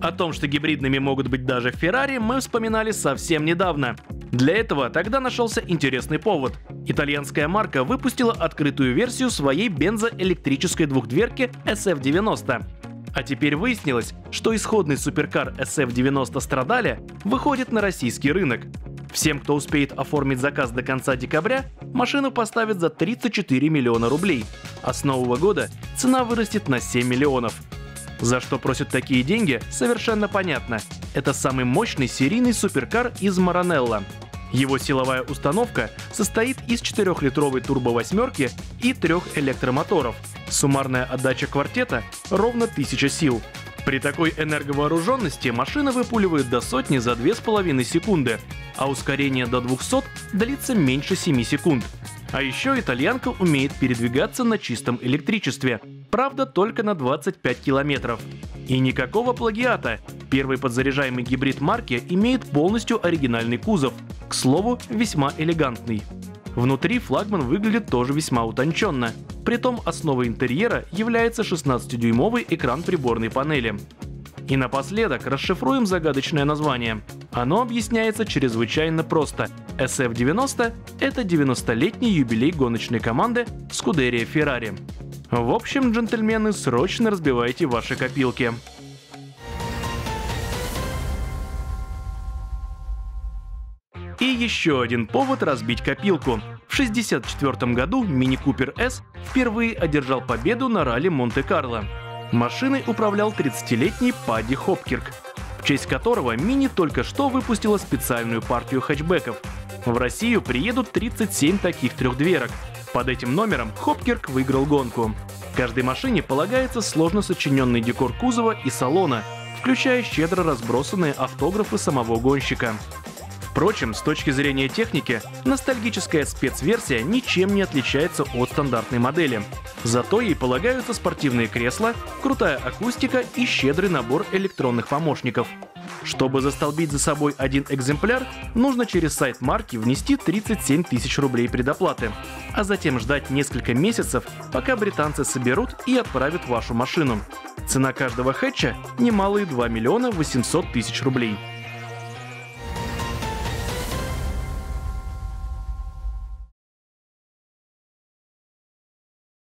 О том, что гибридными могут быть даже Ferrari, мы вспоминали совсем недавно. Для этого тогда нашелся интересный повод. Итальянская марка выпустила открытую версию своей бензоэлектрической двухдверки SF90. А теперь выяснилось, что исходный суперкар SF90 Страдали выходит на российский рынок. Всем, кто успеет оформить заказ до конца декабря, машину поставят за 34 миллиона рублей, а с нового года цена вырастет на 7 миллионов. За что просят такие деньги, совершенно понятно. Это самый мощный серийный суперкар из Маранелла. Его силовая установка состоит из 4-литровой турбовосьмерки и трех электромоторов. Суммарная отдача квартета ровно 1000 сил. При такой энерговооруженности машина выпуливает до сотни за 2,5 секунды, а ускорение до 200 длится меньше 7 секунд. А еще итальянка умеет передвигаться на чистом электричестве, правда только на 25 километров. И никакого плагиата. Первый подзаряжаемый гибрид марки имеет полностью оригинальный кузов, к слову, весьма элегантный. Внутри флагман выглядит тоже весьма утонченно. Притом основой интерьера является 16-дюймовый экран приборной панели. И напоследок расшифруем загадочное название. Оно объясняется чрезвычайно просто. SF90 — это 90-летний юбилей гоночной команды Scuderia Ferrari. В общем, джентльмены, срочно разбивайте ваши копилки. И еще один повод разбить копилку. В 1964 году Мини Купер S впервые одержал победу на ралли Монте-Карло. Машиной управлял 30-летний Падди Хопкирк, в честь которого Мини только что выпустила специальную партию хэтчбеков. В Россию приедут 37 таких трехдверок. Под этим номером Хопкирк выиграл гонку. Каждой машине полагается сложно сочиненный декор кузова и салона, включая щедро разбросанные автографы самого гонщика. Впрочем, с точки зрения техники, ностальгическая спецверсия ничем не отличается от стандартной модели. Зато ей полагаются спортивные кресла, крутая акустика и щедрый набор электронных помощников. Чтобы застолбить за собой один экземпляр, нужно через сайт марки внести 37 тысяч рублей предоплаты, а затем ждать несколько месяцев, пока британцы соберут и отправят вашу машину. Цена каждого хэтча – немалые 2 миллиона 800 тысяч рублей.